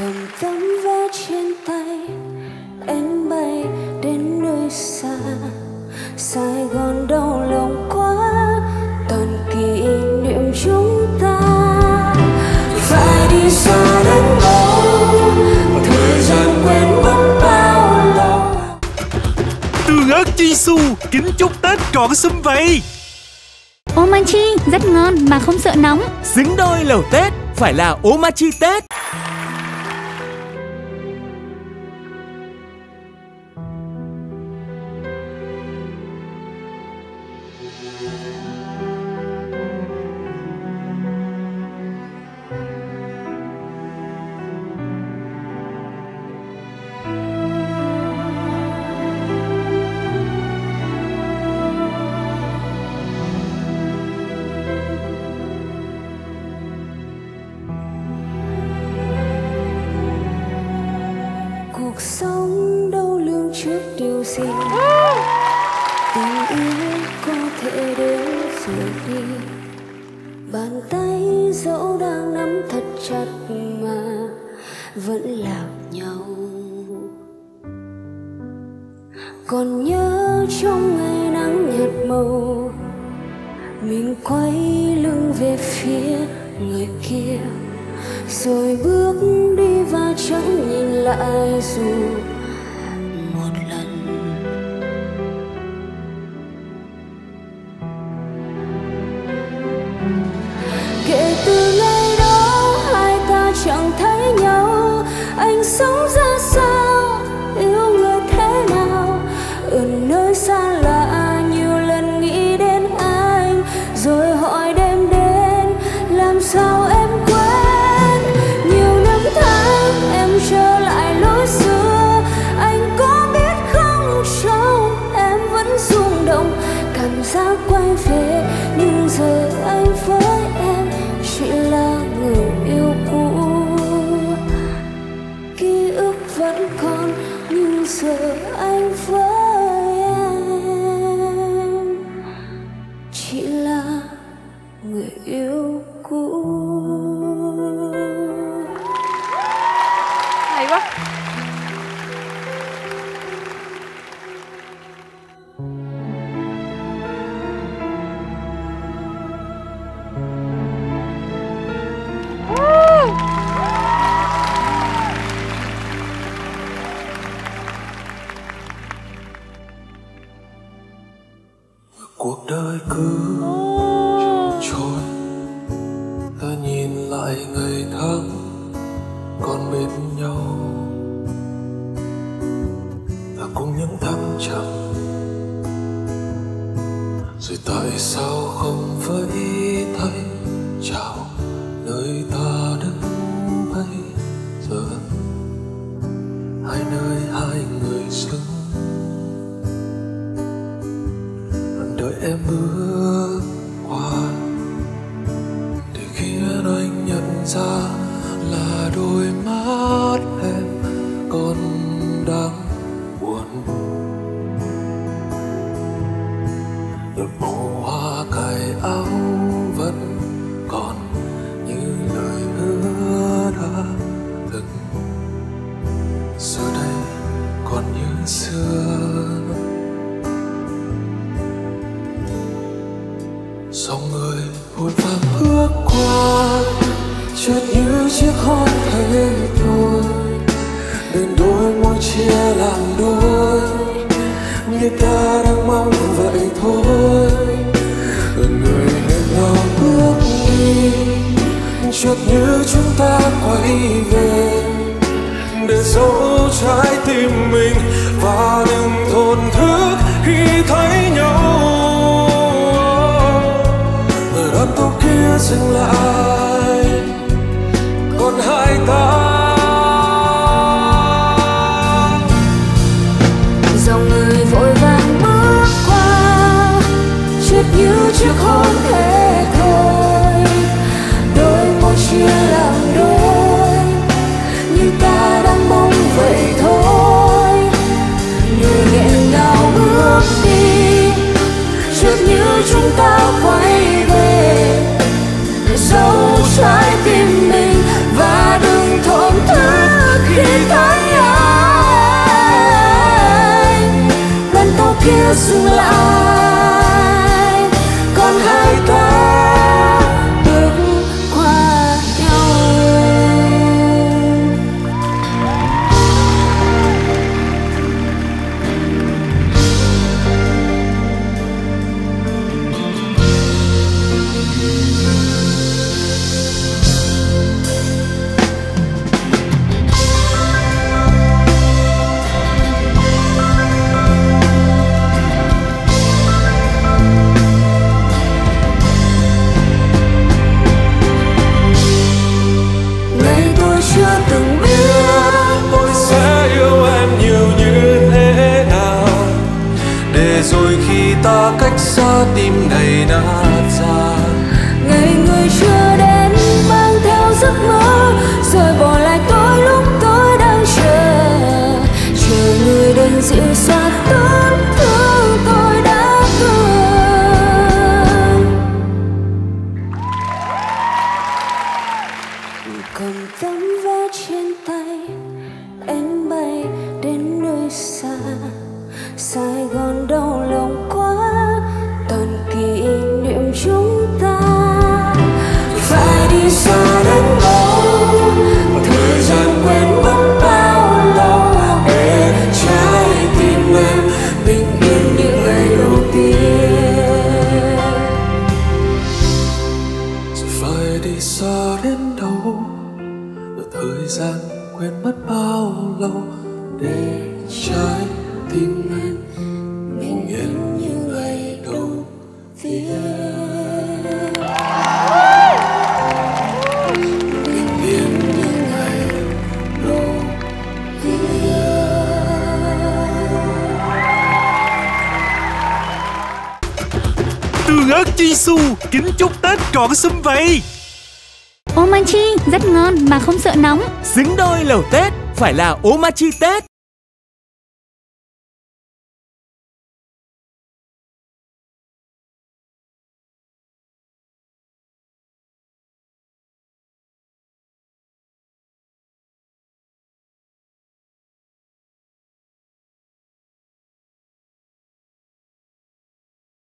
cầm tấm vé trên tay em bay đến nơi xa. Sài gòn đau lòng quá toàn kỷ niệm chúng ta. Phải đi xa đến đâu thời gian quên mất bao lâu. Tương ớt Jisoo kính chúc Tết trọn sum vầy. Omachi rất ngon mà không sợ nóng. Xứng đôi lẩu Tết phải là Omachi Tết cuộc sống đâu lương trước điều gì. Tình yêu có thể đến rồi đi. Bàn tay dẫu đang nắm thật chặt mà vẫn lạc nhau. Còn nhớ trong ngày nắng nhạt màu, mình quay lưng về phía người kia rồi bước đi và chẳng nhìn lại dù một lần. Kể từ ngày đó hai ta chẳng thấy nhau, anh sống ra giờ anh với em chỉ là người yêu cũ. Ký ức vẫn còn, nhưng giờ anh với em chỉ là người yêu cũ. Cuộc đời cứ trôi, ta nhìn lại ngày tháng còn bên nhau. Và cùng những thăng trầm, rồi tại sao không vẫy tay chào đợi em bước qua. Để khiến anh nhận ra là đôi mắt em còn đang buồn. Dòng người vội vàng bước qua. Chợt như chiếc hôn thế thôi. Bên đôi môi chia làm đôi. Như ta đang mong vậy thôi. Gần người hẹn nhau bước đi. Chợt như chúng ta quay về. Để dấu trái tim kia dừng sua cầm tấm vé trên tay em bay đến nơi xa. Sài gòn đau lòng quá, toàn kỷ niệm chúng ta. Phải đi xa đến đâu, thời gian quên mất bao lâu để trái tim em bình yên những ngày đầu tiên. Phải đi xa đến đâu thời gian quên mất bao lâu để trái tim em bình yên như ngày đầu tiên. Bình yên như ngày đầu Tương ớt Jisoo kính chúc Tết trọn sum vầy Omachi, rất ngon mà không sợ nóng. Xứng đôi lẩu Tết, Phải là Omachi Tết.